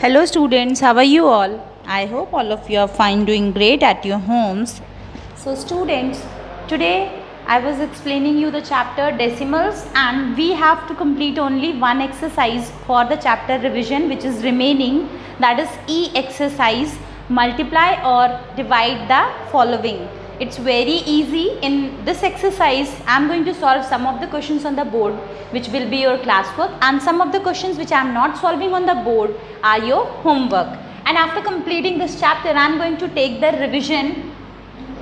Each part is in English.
Hello students, how are you all? I hope all of you are fine doing great at your homes. So students, today I was explaining you the chapter decimals and we have to complete only one exercise for the chapter revision which is remaining that is E exercise multiply or divide the following. It's very easy. In this exercise, I am going to solve some of the questions on the board which will be your classwork and some of the questions which I am not solving on the board are your homework. And after completing this chapter, I am going to take the revision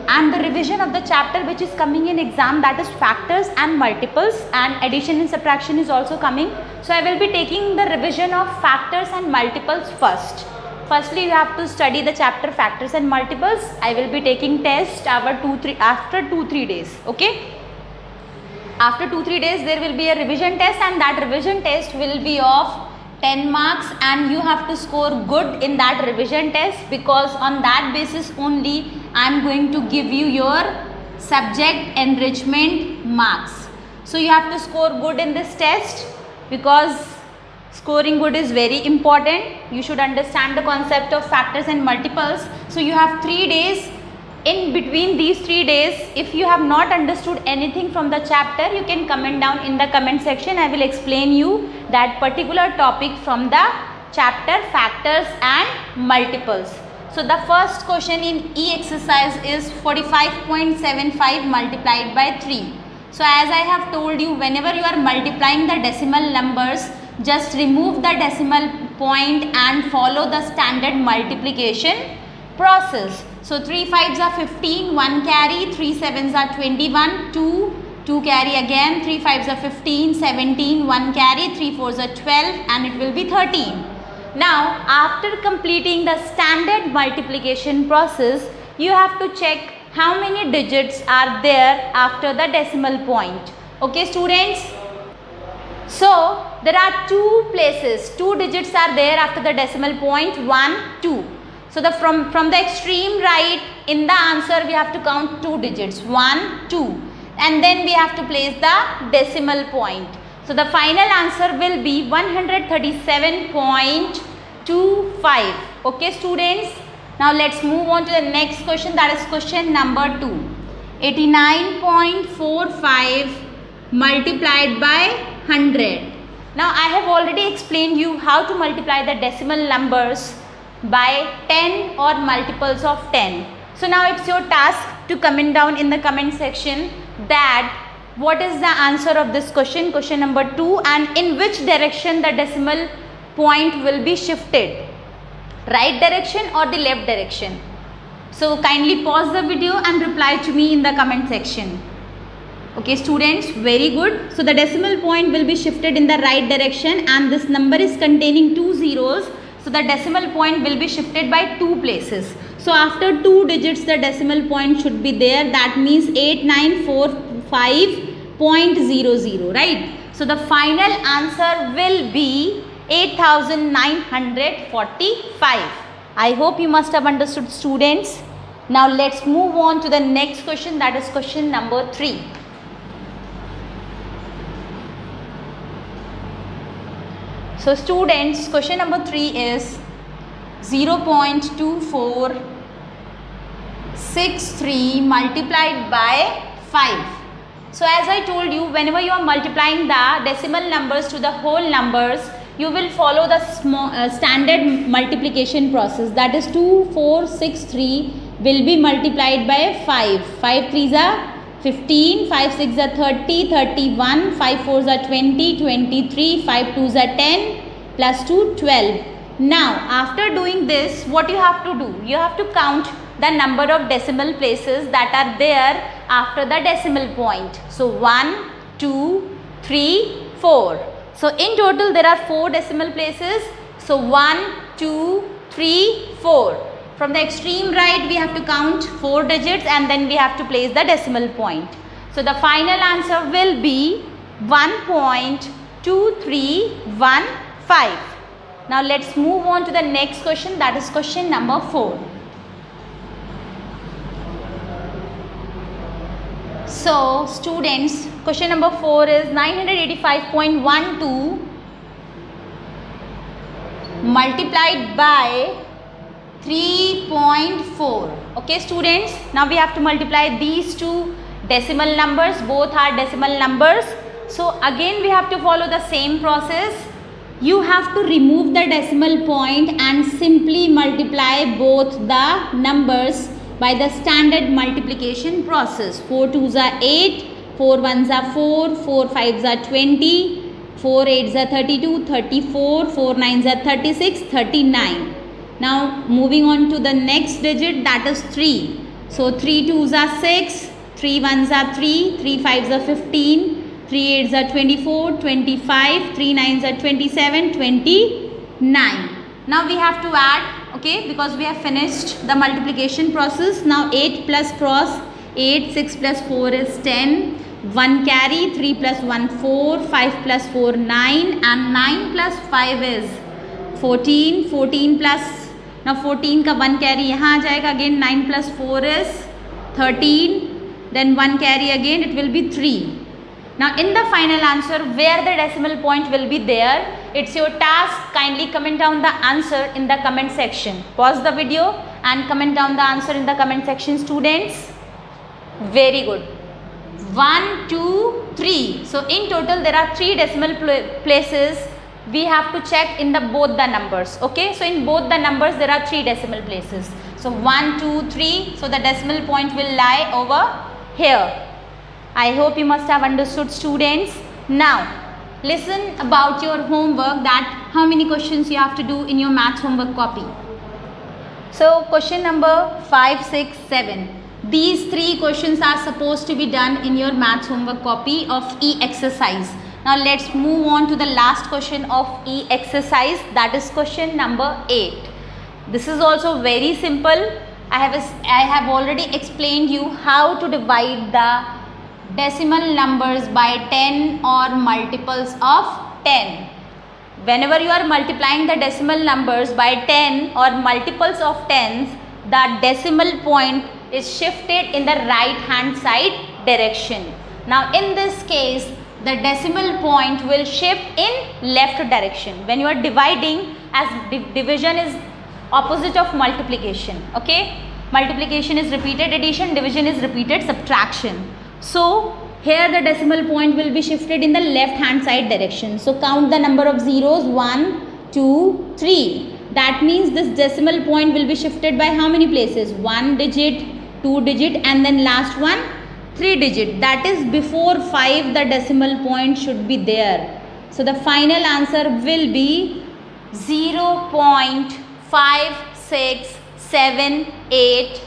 and the revision of the chapter which is coming in exam that is factors and multiples and addition and subtraction is also coming. So, I will be taking the revision of factors and multiples first. Firstly, you have to study the chapter factors and multiples. I will be taking test our 2 3 after 2 3 days. Okay. After 2 3 days there will be a revision test and that revision test will be of 10 marks and you have to score good in that revision test because on that basis only I am going to give you your subject enrichment marks. So you have to score good in this test because Scoring good is very important. You should understand the concept of factors and multiples. So you have 3 days. In between these 3 days, if you have not understood anything from the chapter, you can comment down in the comment section. I will explain you that particular topic from the chapter factors and multiples. So the first question in E exercise is 45.75 multiplied by 3. So as I have told you, whenever you are multiplying the decimal numbers, just remove the decimal point and follow the standard multiplication process. So 3 5s are 15, 1 carry, 3 7s are 21, 2, 2 carry again, 3 5s are 15, 17, 1 carry, 3 4s are 12 and it will be 13. Now after completing the standard multiplication process, you have to check how many digits are there after the decimal point. Okay students? So, there are two places, two digits are there after the decimal point 1, 2. So, the from, from the extreme right in the answer we have to count two digits 1, 2 and then we have to place the decimal point. So, the final answer will be 137.25. Okay students. Now, let us move on to the next question that is question number 2. 89.45 multiplied by 100. Now I have already explained you how to multiply the decimal numbers by 10 or multiples of 10. So now it's your task to comment down in the comment section that what is the answer of this question, question number 2 and in which direction the decimal point will be shifted, right direction or the left direction. So kindly pause the video and reply to me in the comment section. Okay students, very good. So the decimal point will be shifted in the right direction and this number is containing two zeros. So the decimal point will be shifted by two places. So after two digits the decimal point should be there. That means 8945.00 right. So the final answer will be 8945. I hope you must have understood students. Now let's move on to the next question that is question number 3. So students, question number 3 is 0 0.2463 multiplied by 5. So as I told you, whenever you are multiplying the decimal numbers to the whole numbers, you will follow the small, uh, standard multiplication process. That is 2463 will be multiplied by 5. 5 3s are 15, 5 6 are 30, 31, 5 4 are 20, 23, 5 2 are 10 plus 2 12. Now after doing this what you have to do? You have to count the number of decimal places that are there after the decimal point. So 1, 2, 3, 4. So in total there are 4 decimal places. So 1, 2, 3, 4. From the extreme right we have to count 4 digits and then we have to place the decimal point. So the final answer will be 1.2315. Now let's move on to the next question that is question number 4. So students question number 4 is 985.12 multiplied by 3.4 okay students? Now we have to multiply these two decimal numbers. Both are decimal numbers. So again we have to follow the same process. You have to remove the decimal point and simply multiply both the numbers by the standard multiplication process. 4 2s are 8 4 1s are 4 4 5s are 20 4 8s are 32 34 4 9s are 36 39 now moving on to the next digit that is 3 so 3 2s are 6 3 1s are 3 3 5s are 15 3 8s are 24, 25, 3 9s are 27, 29. Now we have to add, okay, because we have finished the multiplication process. Now 8 plus cross 8, 6 plus 4 is 10. 1 carry, 3 plus 1 4, 5 plus 4 9 and 9 plus 5 is 14, 14 plus, ना 14 का one carry यहाँ आ जाएगा again nine plus four is 13 then one carry again it will be three ना in the final answer where the decimal point will be there it's your task kindly comment down the answer in the comment section pause the video and comment down the answer in the comment section students very good one two three so in total there are three decimal places we have to check in the both the numbers okay so in both the numbers there are three decimal places so one two three so the decimal point will lie over here I hope you must have understood students. Now, listen about your homework that how many questions you have to do in your maths homework copy. So, question number five, six, seven. These three questions are supposed to be done in your maths homework copy of E exercise. Now, let's move on to the last question of E exercise that is question number 8. This is also very simple. I have, a, I have already explained you how to divide the decimal numbers by 10 or multiples of 10. Whenever you are multiplying the decimal numbers by 10 or multiples of 10s, the decimal point is shifted in the right hand side direction. Now in this case, the decimal point will shift in left direction. When you are dividing as division is opposite of multiplication. Okay. Multiplication is repeated addition, division is repeated subtraction. So here the decimal point will be shifted in the left hand side direction. So count the number of zeros 1, 2, 3. That means this decimal point will be shifted by how many places? 1 digit, 2 digit and then last one 3 digit. That is before 5 the decimal point should be there. So the final answer will be 0 0.5678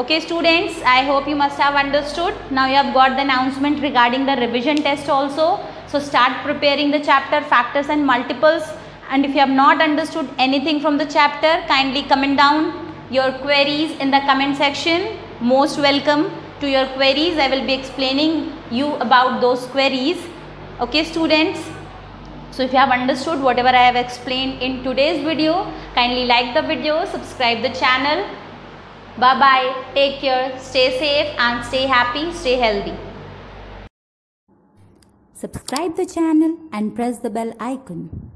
okay students i hope you must have understood. Now you have got the announcement regarding the revision test also. So start preparing the chapter factors and multiples. And if you have not understood anything from the chapter kindly comment down your queries in the comment section. Most welcome to your queries i will be explaining you about those queries okay students so if you have understood whatever i have explained in today's video kindly like the video subscribe the channel Bye bye. Take care. Stay safe and stay happy. Stay healthy. Subscribe the channel and press the bell icon.